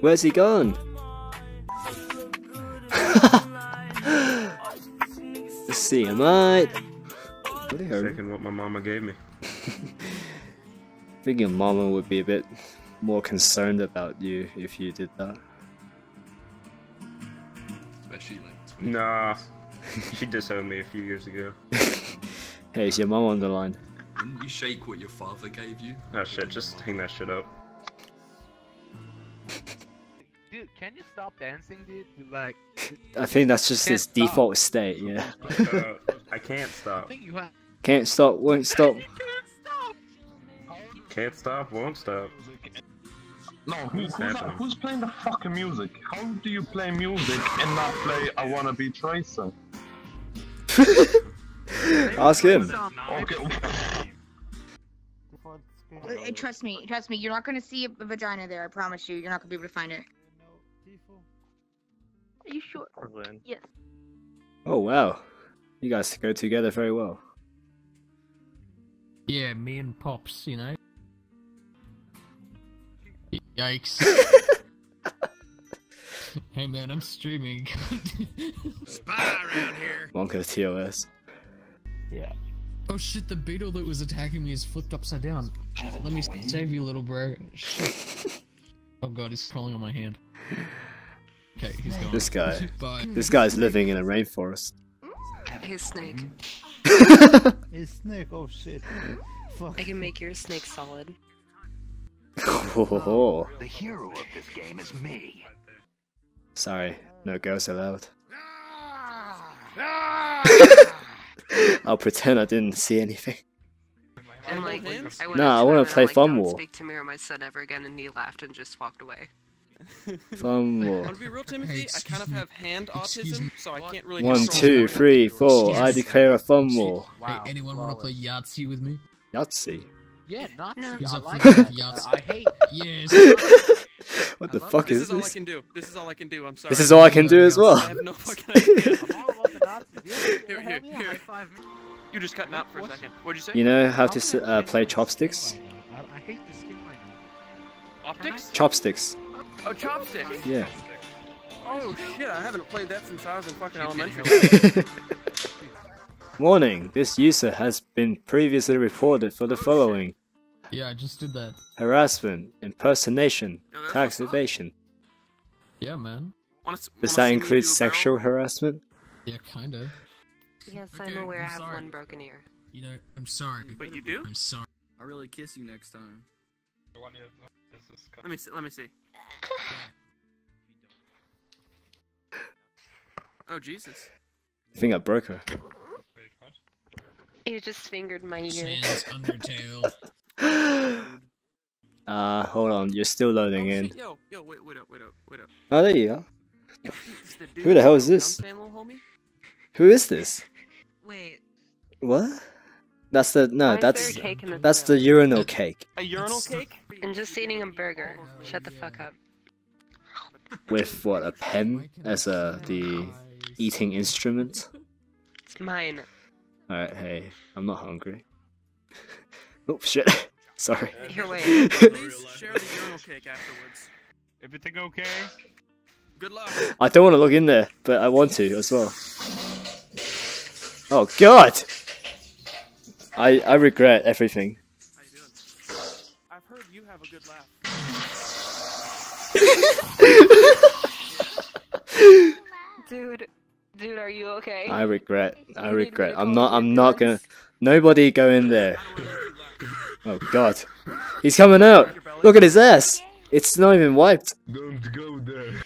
Where's he gone? Let's see, am I? Taking what my mama gave me. I think your mama would be a bit more concerned about you if you did that. Especially like 20 Nah, she disowned me a few years ago. Hey, is your mom on the line? Didn't you shake what your father gave you? Oh shit, just hang that shit up. Dude, can you stop dancing, dude? Like, I think that's just his stop. default state, yeah. Uh, I can't stop. think have. Can't stop, won't stop. Can't stop, won't stop. No, who, who's, happening? who's playing the fucking music? How do you play music and not play I Wanna Be Tracer? Ask him. Okay, Uh, Trust me, trust me. You're not gonna see a vagina there. I promise you. You're not gonna be able to find it. Are you sure? Yes. Oh wow. You guys go together very well. Yeah, me and Pops, you know. Yikes. hey man, I'm streaming. Spy around here. Wonka TOS. Oh shit, the beetle that was attacking me is flipped upside down. Let me save you, little bro. Shit. Oh god, he's crawling on my hand. Okay, he's gone. This guy. Bye. This guy's living in a rainforest. Hey, snake. It's snake. Oh shit. Fuck. I can make your snake solid. Oh, The hero of this game is me. sorry, no girls allowed. Ah! Ah! I'll pretend I didn't see anything. And like, I went Nah, up I wanna him and, play like, Fun Don't War. speak to me or my son ever again, and he laughed and just walked away. Fun I more. want to be real, Timothy. I kind of have hand Excuse autism, me. so I can't really. One, control two, my- three, four. I declare a fun war. Hey, anyone want to play Yahtzee with me? Yahtzee. Yeah, not. No. Who's I up like. Yahtzee? I hate. Yes. what the love fuck This is is all I this? can do. This is all I can do. I'm sorry. This is all I can do as I well. have no fucking idea. I'm all about the Nazis. Yeah, Here, here, yeah, here. high five me. You just cutting out for a second. What'd you say? You know how How to can s- I uh, play play chopsticks? skin like that? I, I hate the skin like that. Optics? Chopsticks. Oh, chopstick. Yeah. Oh shit! I haven't played that since I was in fucking elementary. Warning: This user has been previously reported for the following: Yeah, I just did that. harassment, impersonation, Yeah, that's tax evasion. Yeah, man. Does that include sexual harassment? Yeah, kinda. Yes, Okay, I'm aware I'm I have sorry. one broken ear. You know, I'm sorry. But you do? I'm sorry. I'll really kiss you next time. Let me see. Let me see. Oh Jesus! I think I broke her. You just fingered my ear. Sans Undertale. Uh, hold on, you're still loading Oh, in. Yo, yo, wait, wait up, wait up, wait up. Oh, there you go. It's the Who the hell is this? from Young Fan, little homie? Who is this? Wait. What? That's the no. Why That's cake in the that's the urinal cake A urinal It's- cake? I'm just eating a burger. Shut the fuck up. with what a pen as a the eating instrument. It's mine. All right, hey, I'm not hungry. oh shit! Sorry. Here, wait. Please share the urinal cake afterwards. everything okay? Good luck. I don't want to look in there, but I want to as well. Oh God! I I regret everything. How you doing? I've heard you have a good laugh. Dude, dude, are you okay? I regret. I You need me regret. I'm not. I'm not gonna. Nobody go in there. Oh God! He's coming out. Look at his ass. It's not even wiped. Don't go there.